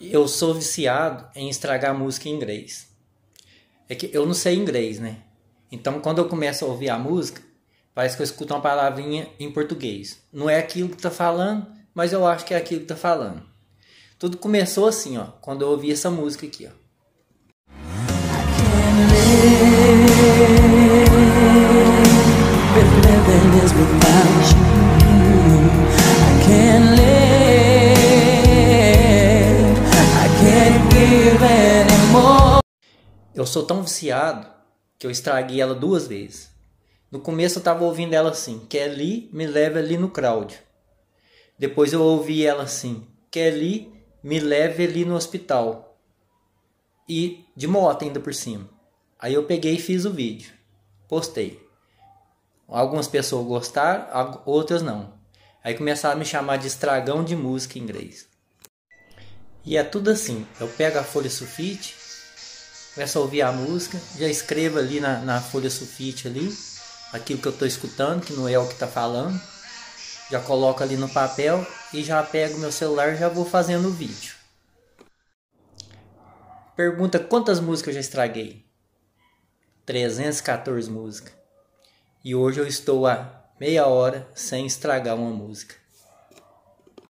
eu sou viciado em estragar música em inglês. É que eu não sei inglês, né? Então quando eu começo a ouvir a música, parece que eu escuto uma palavrinha em português. Não é aquilo que tá falando, mas eu acho que é aquilo que tá falando. Tudo começou assim, ó, quando eu ouvi essa música aqui, ó. Eu sou tão viciado que eu estraguei ela duas vezes. No começo eu tava ouvindo ela assim, Kelly me leve ali no crowd. Depois eu ouvi ela assim, Kelly me leve ali no hospital. E de moto ainda por cima. Aí eu peguei e fiz o vídeo. Postei. Algumas pessoas gostaram, outras não. Aí começaram a me chamar de estragão de música em inglês. E é tudo assim. Eu pego a folha sulfite, começo a ouvir a música, já escrevo ali na, na folha sulfite ali, aquilo que eu estou escutando, que não é o que está falando. Já coloco ali no papel e já pego meu celular e já vou fazendo o vídeo. Pergunta quantas músicas eu já estraguei? 314 músicas. E hoje eu estou a meia hora sem estragar uma música.